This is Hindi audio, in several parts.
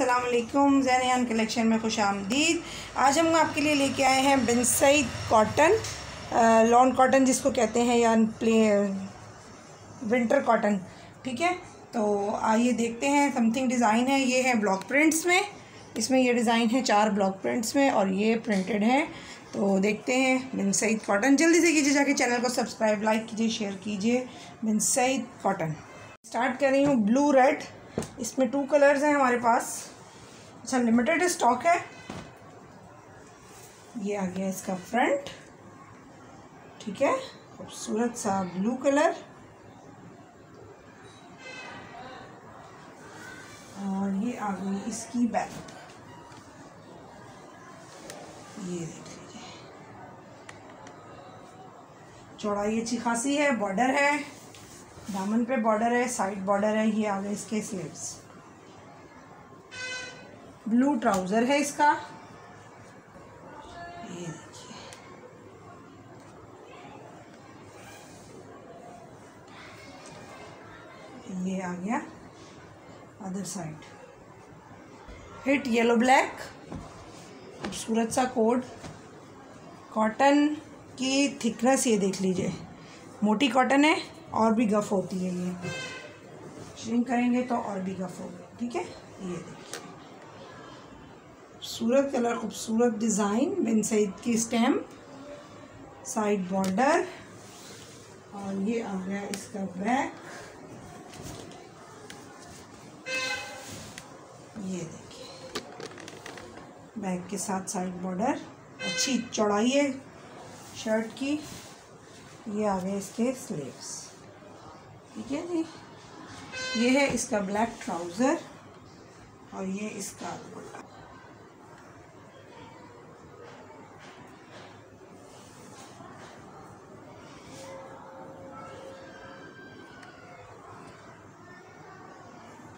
वालेकुम जैन कलेक्शन में खुश आमदीद। आज हम आपके लिए लेके आए हैं बिनसई कॉटन लॉन कॉटन जिसको कहते हैं, या प्ले विंटर कॉटन ठीक है? तो आइए देखते हैं समथिंग डिज़ाइन है, ये है ब्लॉक प्रिंट्स में। इसमें ये डिज़ाइन है चार ब्लॉक प्रिंट्स में, और ये प्रिंटेड है। तो देखते हैं बिन सईद कॉटन जल्दी से कीजिए, जाके चैनल को सब्सक्राइब लाइक कीजिए शेयर कीजिए बिन सईद कॉटन स्टार्ट कर रही हूँ ब्लू रेड इसमें टू कलर्स हैं हमारे पास। अच्छा लिमिटेड स्टॉक है। ये आ गया इसका फ्रंट ठीक है? खूबसूरत सा ब्लू कलर और ये आ गई इसकी बैक ये देख लीजिए। चौड़ाई अच्छी खासी है बॉर्डर है। दामन पे बॉर्डर है साइड बॉर्डर है, ये आगे इसके स्लीव्स ब्लू ट्राउज़र है इसका. ये देखिए. ये आ गया. Other side hit yellow black खूबसूरत सा कोड कॉटन की थिकनेस ये देख लीजिए. मोटी कॉटन है. और भी गफ़ होती है ये। श्रिंक करेंगे तो और भी गफ़ होगी, ठीक है? ये देखिए। खूबसूरत कलर, खूबसूरत डिज़ाइन, बिन सईद की स्टैम्प, साइड बॉर्डर, और ये आ गया इसका बैक। ये देखिए, बैक के साथ साइड बॉर्डर, अच्छी चौड़ाई है शर्ट की। ये आ गए इसके स्लीव्स। ठीक है जी। ये है इसका ब्लैक ट्राउज़र और ये इसका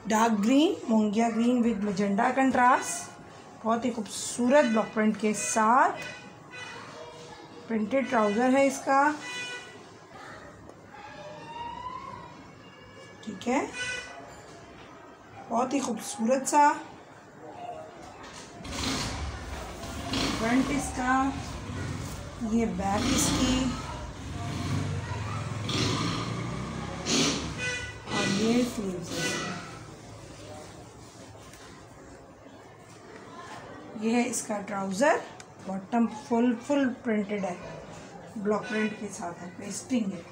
डार्क ग्रीन मोंगिया ग्रीन विद मजेंडा कंट्रास्ट बहुत ही खूबसूरत ब्लॉक प्रिंट के साथ। प्रिंटेड ट्राउज़र है इसका। ठीक है? बहुत ही खूबसूरत सा फ्रंट इसका, ये बैक इसकी। और ये स्लीव्स ये है इसका trouser bottom full full printed है। ब्लॉक प्रिंट के साथ है पेस्टिंग है।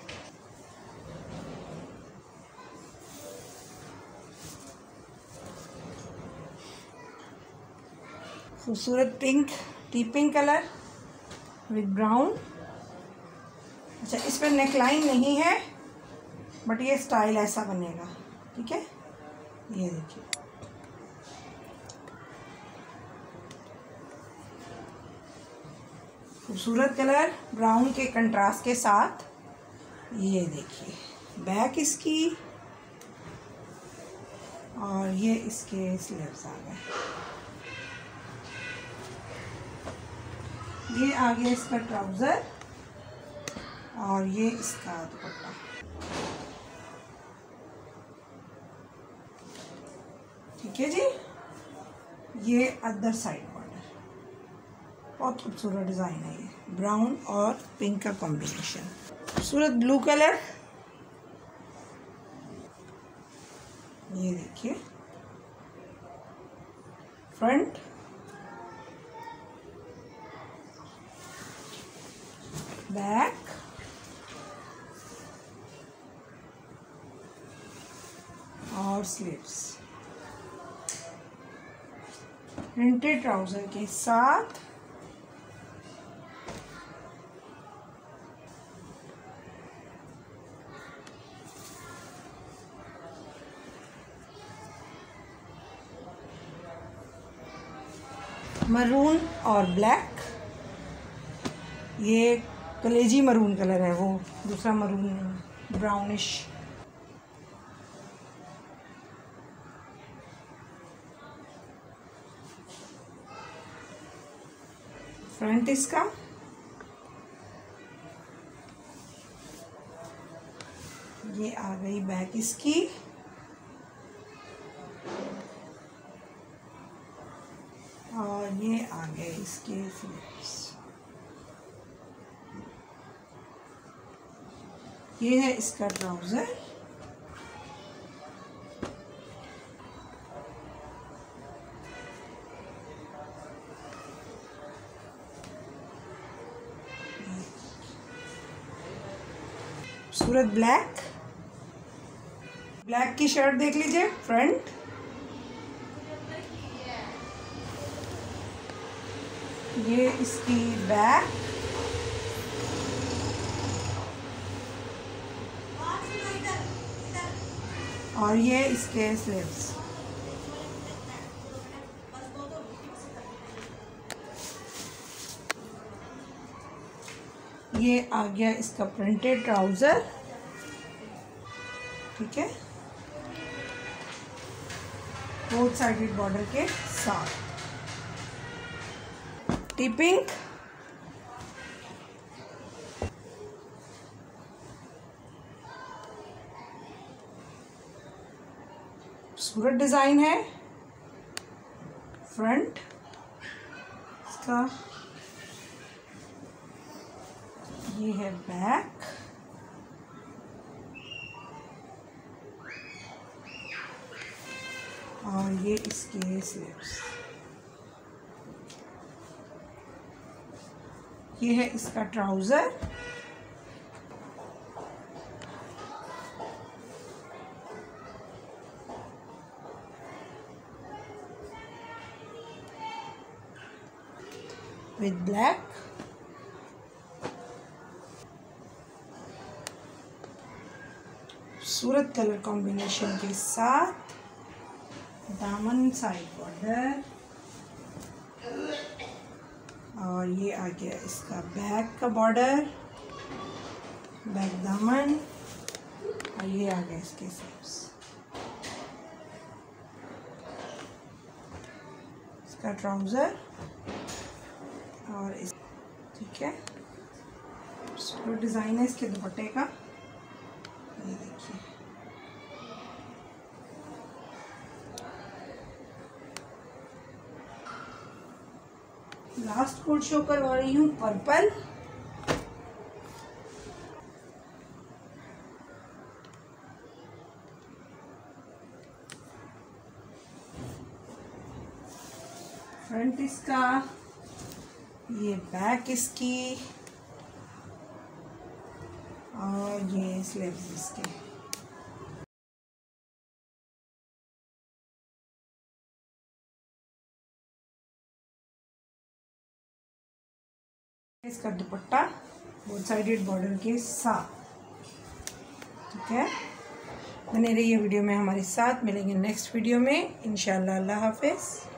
खूबसूरत pink tea pink colour with brown अच्छा इस पर नेकलाइन नहीं है बट ये स्टाइल ऐसा बनेगा, ठीक है? ये देखिए। खूबसूरत कलर ब्राउन के कंट्रास्ट के साथ, ये देखिए। बैक इसकी, और ये इसके स्लीव्स आ गए। ये आ गया इसका ट्राउज़र और ये इसका दुपट्टा। ठीक है जी? ये अदर साइड बॉर्डर बहुत खूबसूरत डिज़ाइन है ये। ब्राउन और पिंक का कॉम्बिनेशन खूबसूरत ब्लू कलर ये देखिए। Front back. और स्लीव्स प्रिंटेड ट्राउज़र के साथ. मरून और ब्लैक ये कलेजी मरून कलर है वो, दूसरा मरून नहीं ब्राउनिश फ्रंट इसका? ये आ गई बैक इसकी। और ये आ गए इसके स्लीव्स ये है इसका ट्राउज़र। सूरत ब्लैक। ब्लैक की शर्ट देख लीजिए, फ्रंट। ये इसकी बैक। और ये इसके स्लीव्स ये आ गया इसका प्रिंटेड ट्राउज़र ठीक है? बोथ साइडेड बॉर्डर के साथ। टिपिंग सूरत डिज़ाइन है। फ्रंट इसका। ये है बैक। और ये इसके स्लीव्स ये है इसका ट्राउज़र। With black. सूरत कलर कॉम्बिनेशन के साथ दामन साइड बॉर्डर और ये आ गया इसका बैक का बॉर्डर बैक दामन और ये आ गया इसके स्लीव्स इसका ट्राउज़र और इस, ठीक है? पूरा डिज़ाइन है इसके दुपट्टे का। ये देखिए। लास्ट कोड शो करवा रही हूँ, पर्पल। फ्रंट इसका ये बैक इसकी और ये स्लीव्स इसके। इसका दुपट्टा बोथ साइडेड बॉर्डर के साथ। ठीक है? बने रहिए वीडियो में हमारे साथ। मिलेंगे नेक्स्ट वीडियो में। इन अल्लाह हाफिज़।